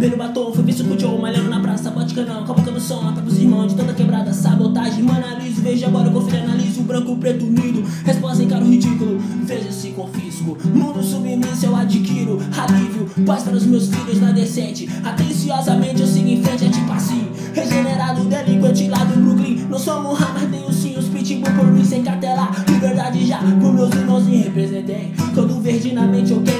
vermelho batom, fui visto com o Joe malhando na praça, bote canão, convocando som, lá pros irmãos de toda quebrada, sabotagem, mano, analiso, vejo agora, confio, analiso, branco, preto, unido, resposta em caro ridículo, veja se confisco, mundo submisso eu adquiro, alívio, paz para os meus filhos na decente, atenciosamente eu sigo em frente, é tipo assim, regenerado, delinquente lá do Brooklyn, não somos Hammer, tenho sim os pitbull por mim sem cartelar, liberdade já, por meus irmãozinhos representei, todo verde na mente, ok, não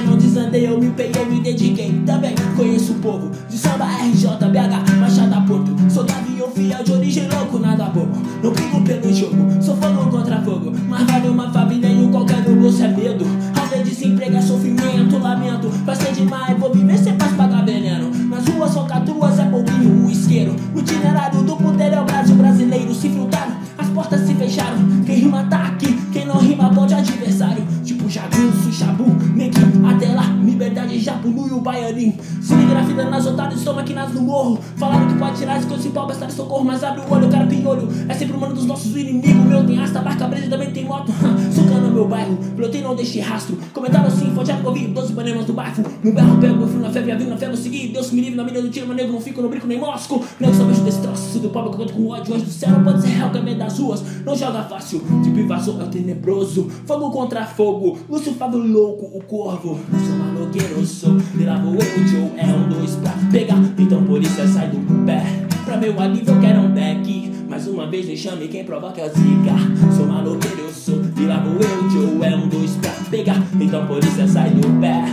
samba RJ, BH, Machada Porto, sou gavião fiel de origem louco, nada bobo, não brigo pelo jogo, sou fogo contra fogo, mas vale uma família e um qualquer no bolso é medo, ao ver desemprego é sofrimento, lamento, vai ser demais, vou viver sem paz pagar veneno, nas ruas falcatruas é pouquinho o isqueiro, no itinerário do puteiro é o Brasil brasileiro, se filtraram, as portas se fecharam, quem rima tá aqui, quem não rima pode adversário, tipo jagunço, chabu, que até lá, liberdade já polui o baianinho, se liga na nas otárias, estão maquinados no morro, falaram que pode tirar as coisas sem pau, prestar socorro, mas abre o olho, o cara piolho, é sempre o mano dos nossos inimigos, meu tem asta, barca presa, também tem moto, socando no meu bairro, pilotei não deixei rastro, comentaram assim, eu vi, 12 panemas do bairro, no berro pego, meu frio na febre, avião na fé, vou seguir, Deus me livre na mina do tiro, meu não fico, não brinco nem mosco, nego só vejo destroço, do pobre que eu canto com ódio, hoje do céu, não pode ser é meio das ruas, não joga fácil, tipo invasor é o tenebroso, fogo contra fogo, Lúcio Fábio louco, o corvo, sou maloqueiro, sou, e vou eu, Joe, é pra pegar, então polícia sai do pé, pra meu alívio eu quero um back, mais uma vez me chame quem provoca é o zica, sou maloqueiro, eu sou, e lá vou eu, Joe, é um dois pra pegar, então polícia sai do pé.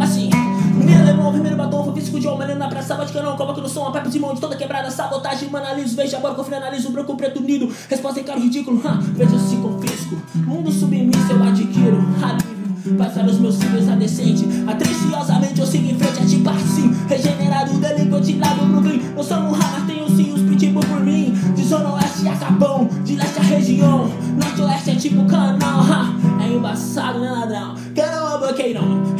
Assim, menina alemão, vermelho batom, foi de homem, na praça, bate canão, coloca no som, a pipe de mão de toda quebrada, sabotagem, analiso, veja agora, confio, analiso, branco, preto, unido, resposta em caro ridículo, ha, veja se confisco, mundo submisso eu adquiro, alívio, passar os meus filhos na decente, atenciosamente eu sigo em frente, é tipo assim, regenerado, delinquente lá do Brooklyn, eu sou um hammer, tenho sim os pitbull por mim, de zona oeste a Capão, de leste a região, norte oeste é tipo canal, ha, é embaçado, né ladrão, canal boqueirão, revelações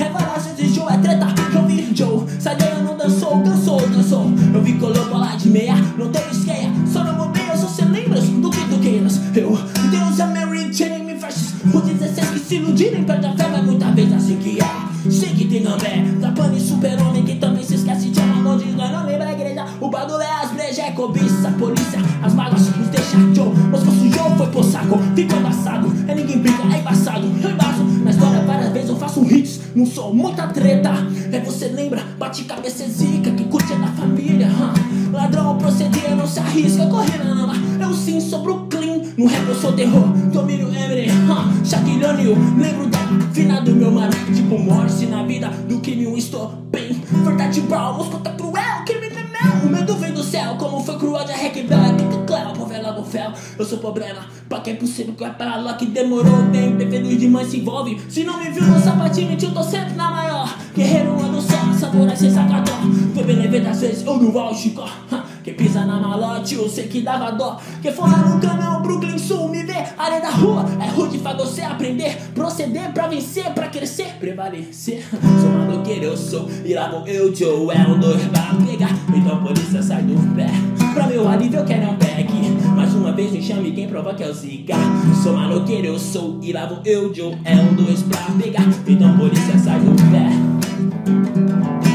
cobiça, polícia, as mágoas nos deixa Joe, mas quando sujou foi pro saco, ficou embaçado, é ninguém brinca, é embaçado, eu embaço, na história várias vezes eu faço hits, não sou muita treta, é você lembra, bate cabeça é zica, que curte é da família, huh? ladrão procedia, não se arrisca, correr na lama, eu sim sou Brooklyn, no rap eu sou terror, domínio Eminem, huh? Shaquille lembro da fina do meu mano, tipo morte na vida do crime, um estou bem, verdade brown, moscota cruel, como foi cruel de Hack Bell, que cléu, povela do fel, eu sou problema, pra quem é possível que é pra lá que demorou, tem perfeitos de mãe se envolve, se não me viu no sapatinho, eu tô sempre na maior, guerreiro ando só, samurai sem sacador, foi bem das vezes, eu não vou Chico, quem pisa na malote, eu sei que dava dó. Quem for lá no canal Brooklyn Sul, me vê, área da rua. É rude, faz você aprender, proceder pra vencer, pra crescer, prevalecer. Sou maloqueiro, eu sou, e lá vou eu, Joe, é um dois pra pegar. Então polícia chame, quem provoca é o Zika. Sou maloqueiro, eu sou, e lá vou eu, Joe, é um dois pra pegar. Então polícia sai do pé.